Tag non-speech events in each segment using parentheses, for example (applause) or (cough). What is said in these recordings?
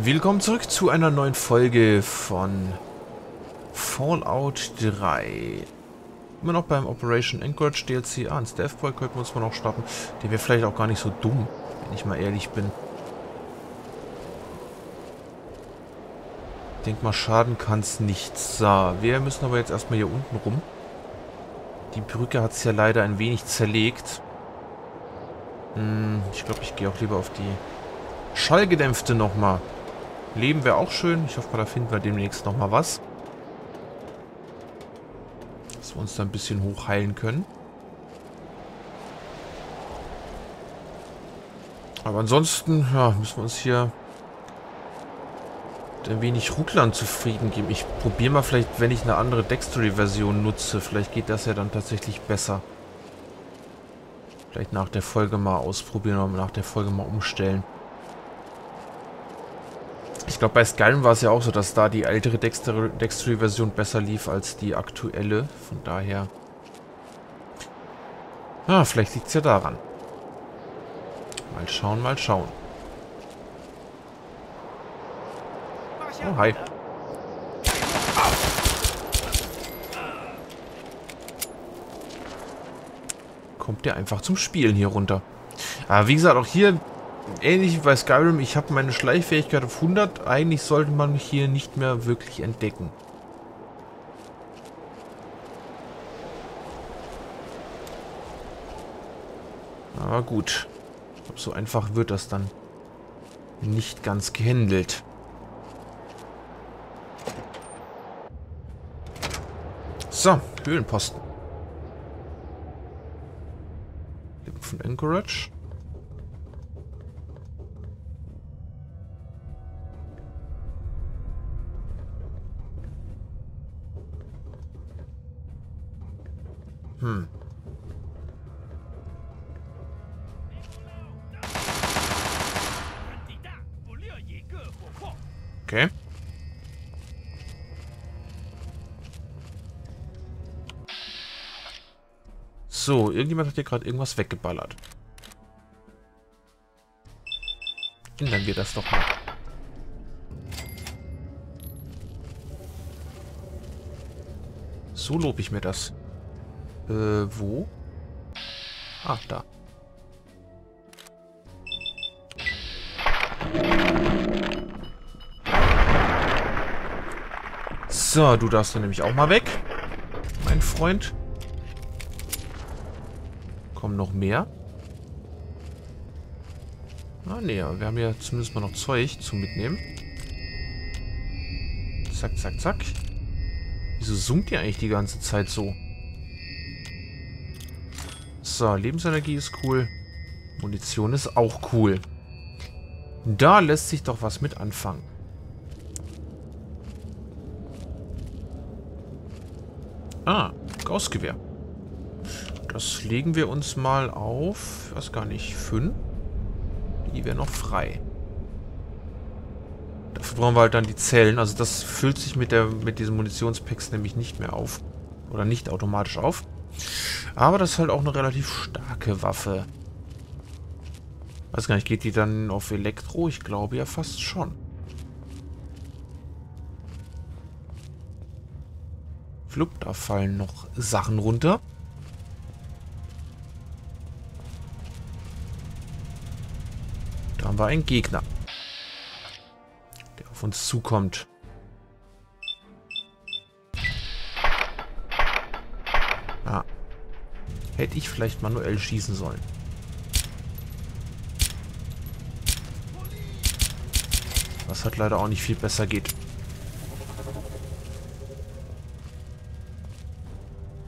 Willkommen zurück zu einer neuen Folge von Fallout 3. Immer noch beim Operation Anchorage DLC. Ah, ein Stealth Boy könnten wir uns mal noch starten. Der wäre vielleicht auch gar nicht so dumm, wenn ich mal ehrlich bin. Ich denke mal, schaden kann es nicht. So, wir müssen aber jetzt erstmal hier unten rum. Die Brücke hat es ja leider ein wenig zerlegt. Hm, ich glaube, ich gehe auch lieber auf die Schallgedämpfte nochmal. Leben wäre auch schön. Ich hoffe mal, da finden wir demnächst nochmal was. Dass wir uns da ein bisschen hochheilen können. Aber ansonsten, ja, müssen wir uns hier ein wenig Ruckland zufrieden geben. Ich probiere mal vielleicht, wenn ich eine andere Dextery-Version nutze. Vielleicht geht das ja dann tatsächlich besser. Vielleicht nach der Folge mal ausprobieren oder nach der Folge mal umstellen. Ich glaube, bei Skyrim war es ja auch so, dass da die ältere Dextery-Version besser lief als die aktuelle. Von daher... Ah, vielleicht liegt es ja daran. Mal schauen, mal schauen. Oh, hi. Kommt der einfach zum Spielen hier runter. Aber wie gesagt, auch hier ähnlich wie bei Skyrim, ich habe meine Schleichfähigkeit auf 100. Eigentlich sollte man mich hier nicht mehr wirklich entdecken. Aber gut. So einfach wird das dann nicht ganz gehandelt. So, Höhlenposten. Von Anchorage. Hm. Okay. So, irgendjemand hat hier gerade irgendwas weggeballert. Ändern wir das doch mal. So lobe ich mir das. Äh, wo? Ah, da. So, du darfst dann nämlich auch mal weg, mein Freund. Kommen noch mehr? Ah, nee, wir haben ja zumindest mal noch Zeug zum Mitnehmen. Zack, zack, zack. Wieso zoomt ihr eigentlich die ganze Zeit so? So, Lebensenergie ist cool. Munition ist auch cool. Da lässt sich doch was mit anfangen. Ah, Gaussgewehr. Das legen wir uns mal auf, ich weiß gar nicht, 5. Die wäre noch frei. Dafür brauchen wir halt dann die Zellen. Also das füllt sich mit, der, mit diesen Munitionspacks nämlich nicht mehr auf. Oder nicht automatisch auf. Aber das ist halt auch eine relativ starke Waffe. Weiß gar nicht, geht die dann auf Elektro? Ich glaube ja fast schon. Flupp, da fallen noch Sachen runter. Da haben wir einen Gegner. Der auf uns zukommt. Hätte ich vielleicht manuell schießen sollen. Was halt leider auch nicht viel besser geht.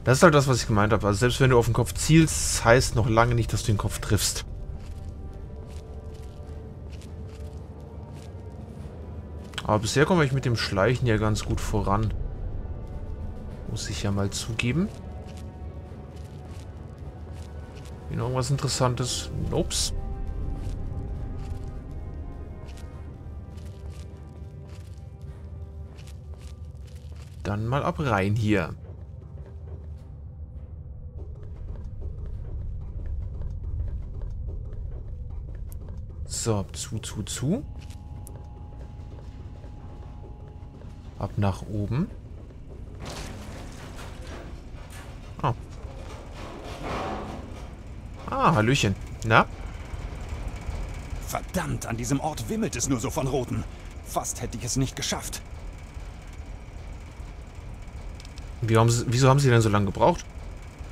Das ist halt das, was ich gemeint habe. Also selbst wenn du auf den Kopf zielst, heißt noch lange nicht, dass du den Kopf triffst. Aber bisher komme ich mit dem Schleichen ja ganz gut voran. Muss ich ja mal zugeben. Irgendwas Interessantes? Ups. Dann mal ab rein hier. So, zu, zu, zu. Ab nach oben. Ah, Hallöchen. Na? Verdammt, an diesem Ort wimmelt es nur so von Roten. Fast hätte ich es nicht geschafft. Wie haben Sie, wieso haben Sie denn so lange gebraucht?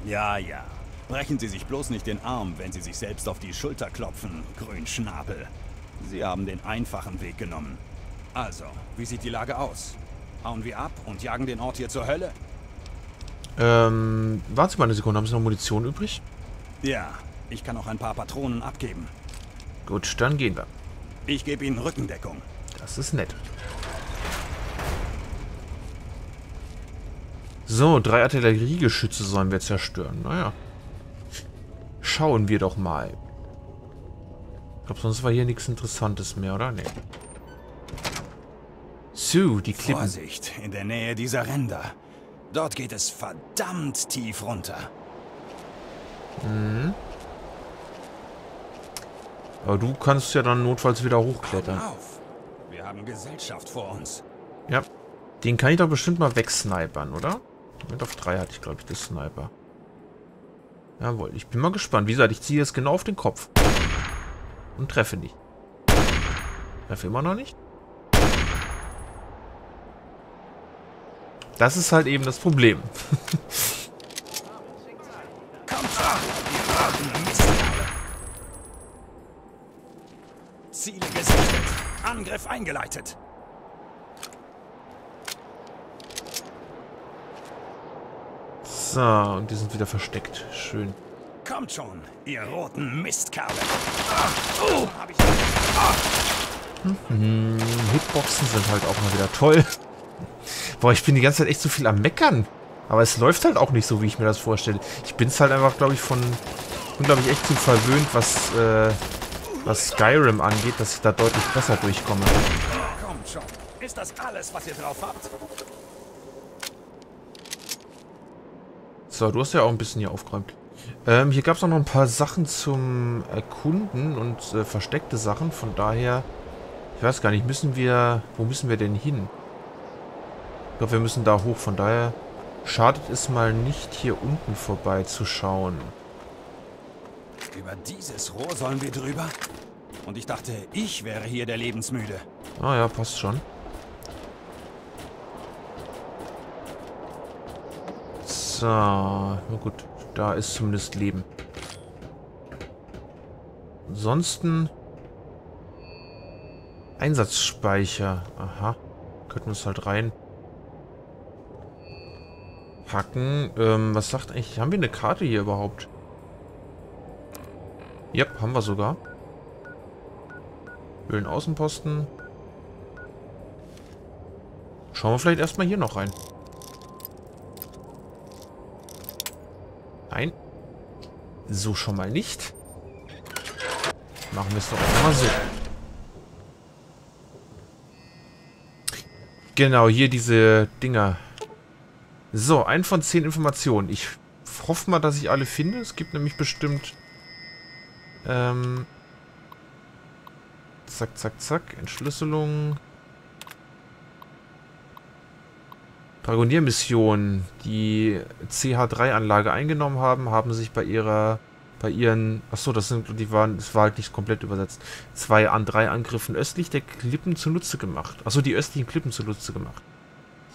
Ja, ja. Brechen Sie sich bloß nicht den Arm, wenn Sie sich selbst auf die Schulter klopfen, Grünschnabel. Sie haben den einfachen Weg genommen. Also, wie sieht die Lage aus? Hauen wir ab und jagen den Ort hier zur Hölle? Ähm, warten Sie mal eine Sekunde. Haben Sie noch Munition übrig? Ja, ich kann auch ein paar Patronen abgeben. Gut, dann gehen wir. Ich gebe Ihnen Rückendeckung. Das ist nett. So, drei Artilleriegeschütze sollen wir zerstören. Naja. Schauen wir doch mal. Ich glaube, sonst war hier nichts Interessantes mehr, oder? Nee. So, die Klippen. Vorsicht, in der Nähe dieser Ränder. Dort geht es verdammt tief runter. Mhm. Aber du kannst ja dann notfalls wieder hochklettern. Auf. Wir haben Gesellschaft vor uns. Ja. Den kann ich doch bestimmt mal wegsnipern, oder? Mit auf 3 hatte ich, glaube ich, das Sniper. Jawohl, ich bin mal gespannt. Wie gesagt, ich ziehe es genau auf den Kopf. Und treffe nicht. Treffe immer noch nicht. Das ist halt eben das Problem. (laughs) Kommt schon, ihr harten Mistkerle. Ziele gesichtet. Angriff eingeleitet. So, und die sind wieder versteckt. Schön. Kommt schon, ihr roten Mistkerle. Ah, oh, ich... Hm, Hitboxen sind halt auch mal wieder toll. Boah, ich bin die ganze Zeit echt so viel am Meckern. Aber es läuft halt auch nicht so, wie ich mir das vorstelle. Ich bin es halt einfach, glaube ich, von... bin, glaube ich, echt zu verwöhnt, was, äh, was Skyrim angeht, dass ich da deutlich besser durchkomme. Kommt schon. Ist das alles, was ihr drauf habt? So, du hast ja auch ein bisschen hier aufgeräumt. Ähm, hier gab es auch noch ein paar Sachen zum Erkunden und äh, versteckte Sachen. Von daher, ich weiß gar nicht, müssen wir... Wo müssen wir denn hin? Ich glaube, wir müssen da hoch. Von daher schadet es mal nicht, hier unten vorbeizuschauen. Über dieses Rohr sollen wir drüber? Und ich dachte, ich wäre hier der Lebensmüde. Ah ja, passt schon. So, na gut. Da ist zumindest Leben. Ansonsten... Einsatzspeicher. Aha. Könnten wir uns halt rein... Packen. Ähm, was sagt eigentlich... Haben wir eine Karte hier überhaupt? Yep, haben wir sogar. Höhlenaußenposten. Schauen wir vielleicht erstmal hier noch rein. Nein. So schon mal nicht. Machen wir es doch auch mal so. Genau, hier diese Dinger. So, ein von zehn Informationen. Ich hoffe mal, dass ich alle finde. Es gibt nämlich bestimmt... Ähm... Zack, zack, zack. Entschlüsselung. Dragoniermission, die CH3-Anlage eingenommen haben, haben sich bei ihrer, bei ihren, achso, das sind, die waren, das war halt nicht komplett übersetzt, zwei an drei Angriffen östlich der Klippen zunutze gemacht. Achso, die östlichen Klippen zunutze gemacht.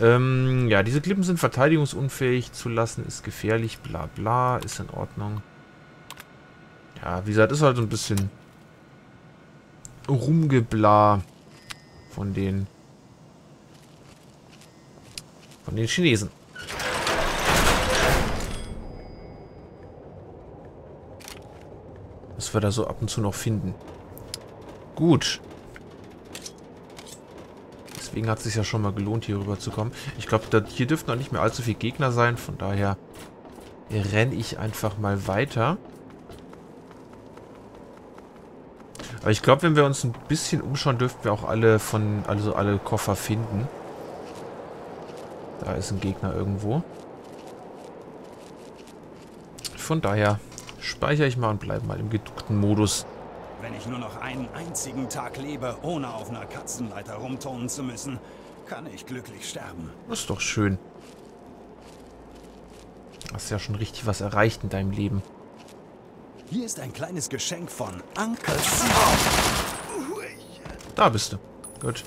Ähm, ja, diese Klippen sind verteidigungsunfähig zu lassen, ist gefährlich, bla bla, ist in Ordnung. Ja, wie gesagt, ist halt so ein bisschen rumgebla von denen. Von den Chinesen. Was wir da so ab und zu noch finden. Gut. Deswegen hat es sich ja schon mal gelohnt, hier rüber zu kommen. Ich glaube, hier dürften noch nicht mehr allzu viele Gegner sein. Von daher renne ich einfach mal weiter. Aber ich glaube, wenn wir uns ein bisschen umschauen, dürften wir auch alle von, also alle Koffer finden. Da ist ein Gegner irgendwo. Von daher speichere ich mal und bleibe mal im geduckten Modus. Wenn ich nur noch einen einzigen Tag lebe, ohne auf einer Katzenleiter rumturnen zu müssen, kann ich glücklich sterben. Das ist doch schön. Hast ja schon richtig was erreicht in deinem Leben. Hier ist ein kleines Geschenk von Uncle Da bist du. Gut.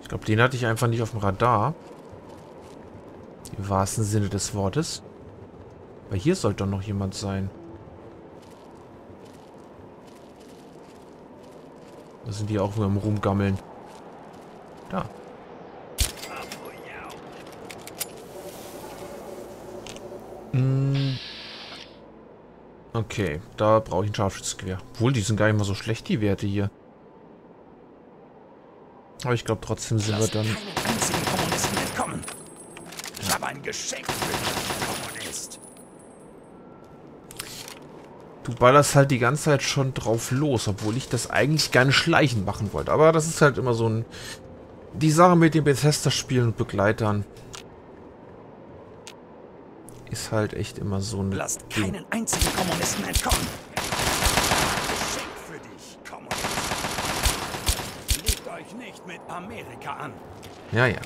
Ich glaube, den hatte ich einfach nicht auf dem Radar. Im wahrsten Sinne des Wortes. Aber hier sollte doch noch jemand sein. Da sind die auch nur am Rumgammeln. Da. Hm. Okay, da brauche ich ein Scharfschützgewehr. Obwohl, die sind gar nicht mal so schlecht, die Werte hier. Aber ich glaube trotzdem sind wir dann... Ich habe ein Geschenk für dich, Kommunist. Du ballerst halt die ganze Zeit schon drauf los, obwohl ich das eigentlich gerne schleichend machen wollte. Aber das ist halt immer so ein... Die Sache mit den Bethesda-Spielen und Begleitern ist halt echt immer so ein... Lasst Ding. keinen einzigen Kommunisten entkommen. Geschenk für dich, Kommunist. Legt euch nicht mit Amerika an. Ja, ja.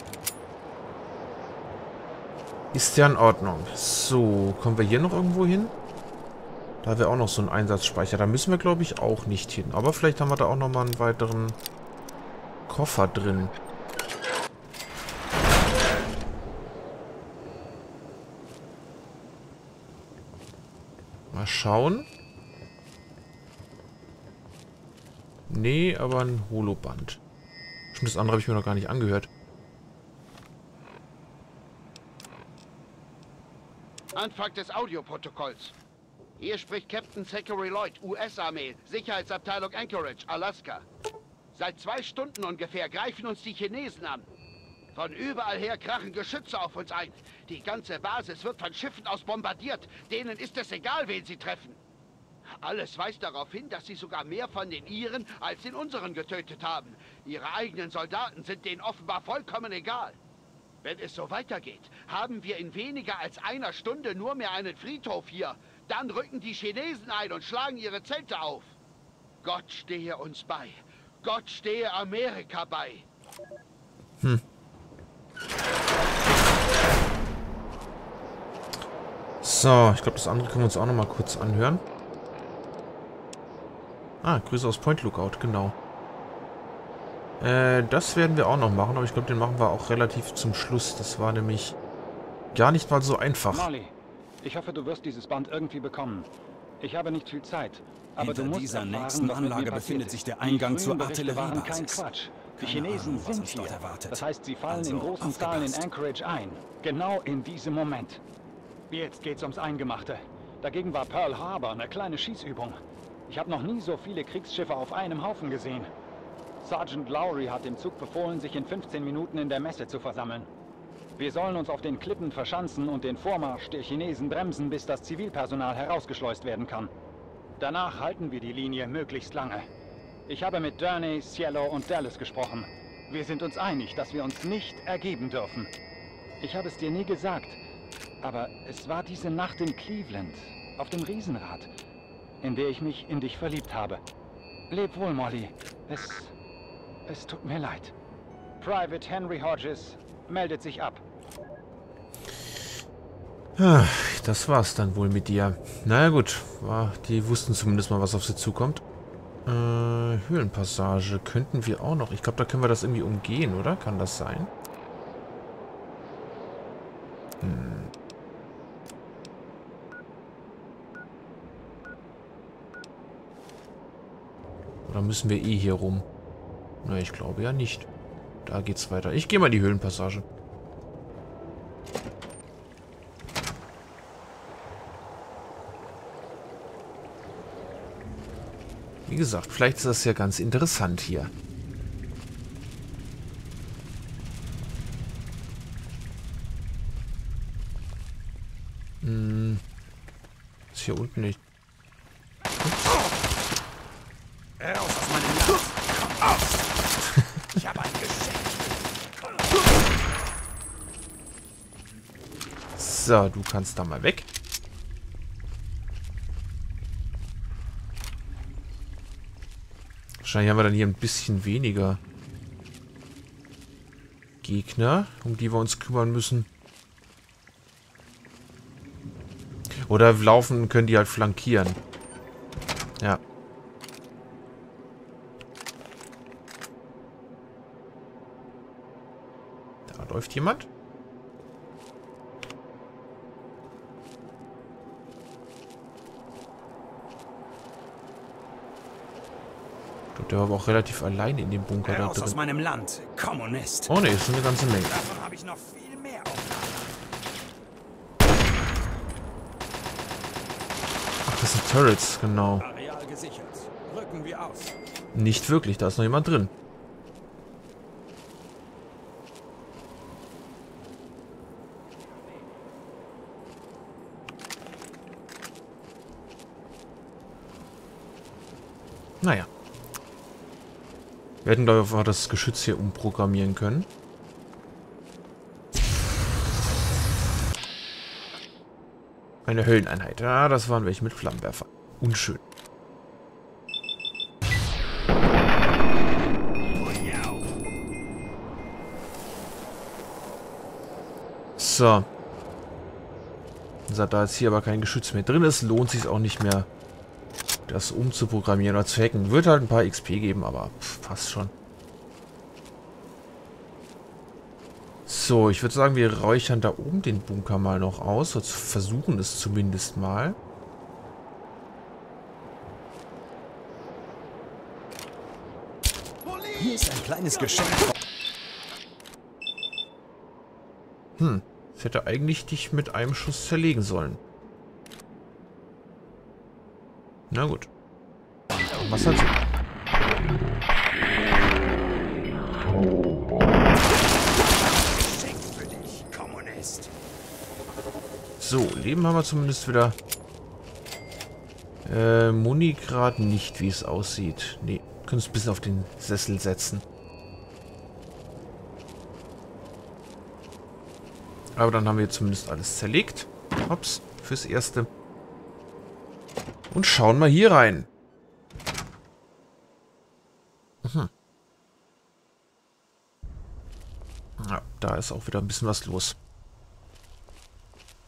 Ist ja in Ordnung. So, kommen wir hier noch irgendwo hin? Da wäre auch noch so ein Einsatzspeicher. Da müssen wir, glaube ich, auch nicht hin. Aber vielleicht haben wir da auch nochmal einen weiteren Koffer drin. Mal schauen. Nee, aber ein Holoband. Stimmt, das andere habe ich mir noch gar nicht angehört. Anfang des Audioprotokolls. Hier spricht Captain Zachary Lloyd, US-Armee, Sicherheitsabteilung Anchorage, Alaska. Seit zwei Stunden ungefähr greifen uns die Chinesen an. Von überall her krachen Geschütze auf uns ein. Die ganze Basis wird von Schiffen aus bombardiert. Denen ist es egal, wen sie treffen. Alles weist darauf hin, dass sie sogar mehr von den Iren als den unseren getötet haben. Ihre eigenen Soldaten sind denen offenbar vollkommen egal. Wenn es so weitergeht, haben wir in weniger als einer Stunde nur mehr einen Friedhof hier. Dann rücken die Chinesen ein und schlagen ihre Zelte auf. Gott stehe uns bei. Gott stehe Amerika bei. Hm. So, ich glaube, das andere können wir uns auch noch mal kurz anhören. Ah, Grüße aus Point Lookout, genau. Äh, das werden wir auch noch machen, aber ich glaube, den machen wir auch relativ zum Schluss. Das war nämlich gar nicht mal so einfach. Marley, ich hoffe, du wirst dieses Band irgendwie bekommen. Ich habe nicht viel Zeit. Aber Hinter du musst dieser erfahren, nächsten Anlage befindet sich der Eingang zur Artilleriebasis. kein Quatsch. Die Chinesen Ahnung, sind hier. erwartet. Das heißt, sie fallen Also, in großen Zahlen in. Anchorage ein. Genau in diesem Moment. Jetzt geht's ums Eingemachte. Dagegen war Pearl Harbor eine kleine Schießübung. Ich habe noch nie so viele Kriegsschiffe auf einem Haufen gesehen. Sergeant Lowry hat dem Zug befohlen, sich in 15 Minuten in der Messe zu versammeln. Wir sollen uns auf den Klippen verschanzen und den Vormarsch der Chinesen bremsen, bis das Zivilpersonal herausgeschleust werden kann. Danach halten wir die Linie möglichst lange. Ich habe mit Durney, Cielo und Dallas gesprochen. Wir sind uns einig, dass wir uns nicht ergeben dürfen. Ich habe es dir nie gesagt, aber es war diese Nacht in Cleveland, auf dem Riesenrad, in der ich mich in dich verliebt habe. Leb wohl, Molly. Es... es tut mir leid. Private Henry Hodges meldet sich ab. Ah, Das war's dann wohl mit dir. Na ja, gut, war, die wussten zumindest mal, was auf sie zukommt. Äh, Höhlenpassage könnten wir auch noch. Ich glaube, da können wir das irgendwie umgehen, oder? Kann das sein? Oder müssen wir eh hier rum? Na, ich glaube ja nicht. Da geht's weiter. Ich gehe mal in die Höhlenpassage. Wie gesagt, vielleicht ist das ja ganz interessant hier. Hm. Ist hier unten nicht. Raus aus meinem Land! Komm aus! Ich habe ein Geschenk. So, du kannst da mal weg. Wahrscheinlich haben wir dann hier ein bisschen weniger Gegner, um die wir uns kümmern müssen. Oder laufen können die halt flankieren. Ja. Da läuft jemand. Der war aber auch relativ allein in dem Bunker Raus da aus drin. meinem Land, Kommunist. Oh ne, ist eine ganze Menge. Davon habe ich noch viel mehr auf Ach, das sind Turrets, genau. Areal gesichert. Rücken wir aus. Nicht wirklich, da ist noch jemand drin. Naja. Wir hätten, glaube auch das Geschütz hier umprogrammieren können. Eine Hölleneinheit. Ja, das waren welche mit Flammenwerfer. Unschön. So. Da jetzt hier aber kein Geschütz mehr drin ist, lohnt sich auch nicht mehr, das umzuprogrammieren oder zu hacken. Wird halt ein paar XP geben, aber pff, passt schon. So, ich würde sagen, wir räuchern da oben den Bunker mal noch aus. Oder versuchen es zumindest mal. Hier ist ein kleines Geschenk. Hm, ich hätte eigentlich dich mit einem Schuss zerlegen sollen. Na gut. Was dich, Kommunist. So, Leben haben wir zumindest wieder. Äh, Muni gerade nicht, wie es aussieht. Nee, können uns ein bisschen auf den Sessel setzen. Aber dann haben wir zumindest alles zerlegt. Hops, fürs Erste. Und schauen mal hier rein. Mhm. Ja, da ist auch wieder ein bisschen was los.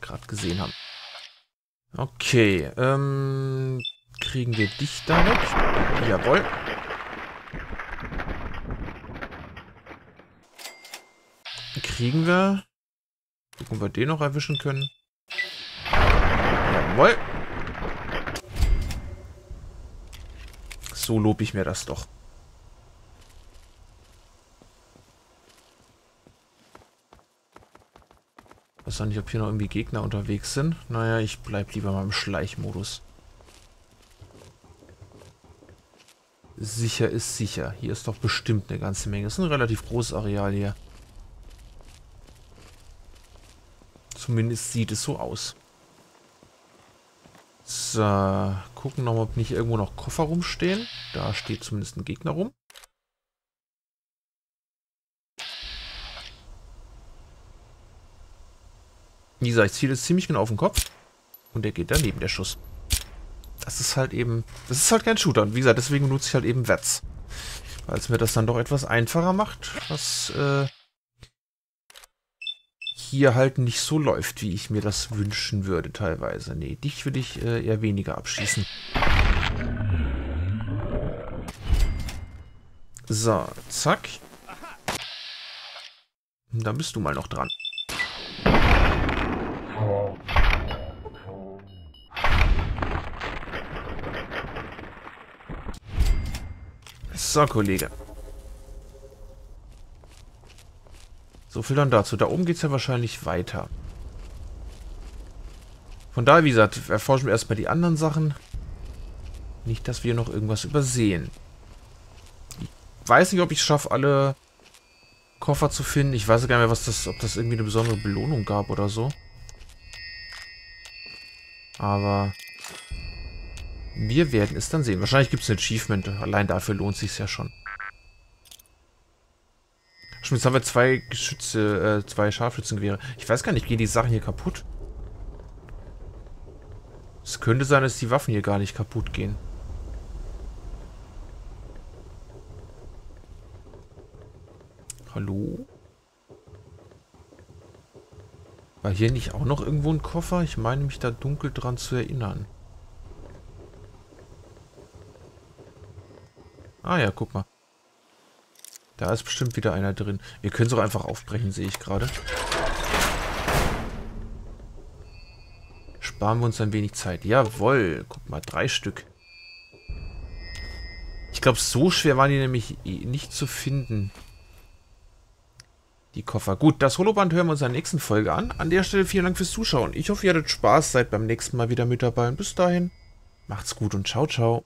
Gerade gesehen haben. Okay, ähm, kriegen wir dich da weg? Jawohl. Kriegen wir... Gucken, ob wir den noch erwischen können. Jawohl. So lobe ich mir das doch. weiß auch nicht, ob hier noch irgendwie Gegner unterwegs sind. Naja, ich bleib lieber mal im Schleichmodus. Sicher ist sicher. Hier ist doch bestimmt eine ganze Menge. Das ist ein relativ großes Areal hier. Zumindest sieht es so aus. So, gucken nochmal, ob nicht irgendwo noch Koffer rumstehen. Da steht zumindest ein Gegner rum. Wie gesagt, ich ziele es ziemlich genau auf den Kopf. Und der geht daneben, der Schuss. Das ist halt eben... Das ist halt kein Shooter. Und wie gesagt, deswegen nutze ich halt eben Wets. Weil es mir das dann doch etwas einfacher macht, was äh, hier halt nicht so läuft, wie ich mir das wünschen würde teilweise. Nee, dich würde ich äh, eher weniger abschießen. So, zack. Dann bist du mal noch dran. So, Kollege. So viel dann dazu. Da oben geht es ja wahrscheinlich weiter. Von daher, wie gesagt, erforschen wir erstmal die anderen Sachen. Nicht, dass wir noch irgendwas übersehen. Ich weiß nicht, ob ich es schaffe, alle Koffer zu finden. Ich weiß gar nicht mehr, was das, ob das irgendwie eine besondere Belohnung gab oder so. Aber wir werden es dann sehen. Wahrscheinlich gibt es ein Achievement. Allein dafür lohnt sich ja schon. Schon jetzt haben wir zwei Geschütze, äh, zwei Scharfschützengewehre. Ich weiß gar nicht, gehen die Sachen hier kaputt? Es könnte sein, dass die Waffen hier gar nicht kaputt gehen. Hallo? War hier nicht auch noch irgendwo ein Koffer? Ich meine mich da dunkel dran zu erinnern. Ah ja, guck mal. Da ist bestimmt wieder einer drin. Wir können es auch einfach aufbrechen, sehe ich gerade. Sparen wir uns ein wenig Zeit. Jawohl. Guck mal, drei Stück. Ich glaube, so schwer waren die nämlich nicht zu finden. Die Koffer. Gut, das Holoband hören wir uns in der nächsten Folge an. An der Stelle vielen Dank fürs Zuschauen. Ich hoffe, ihr hattet Spaß, seid beim nächsten Mal wieder mit dabei. Und bis dahin, macht's gut und ciao, ciao.